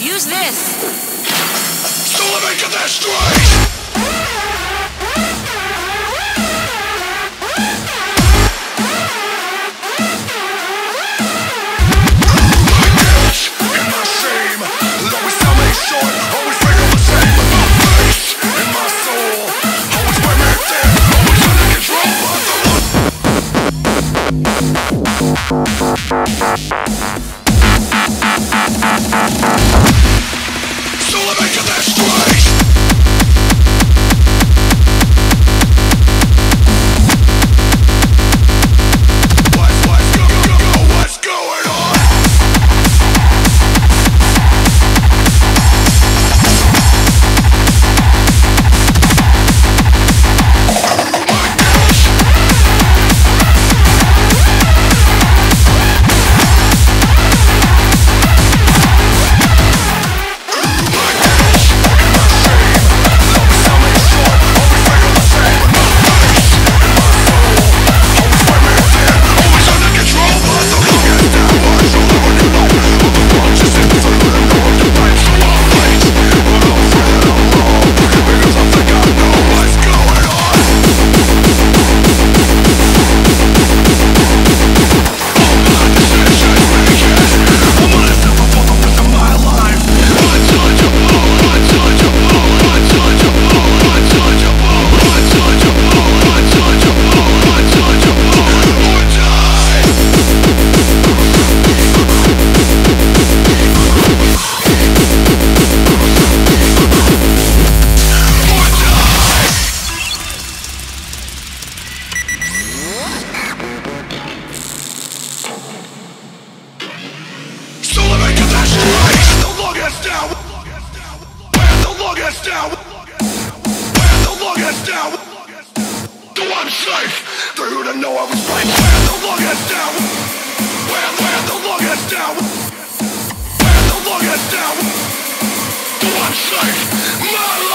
Use this. Still living to this street down? Longest down? Do I'm safe? For you to know I was right. Where the longest down? Where, where the longest down? Where the longest down? Do I'm safe? My.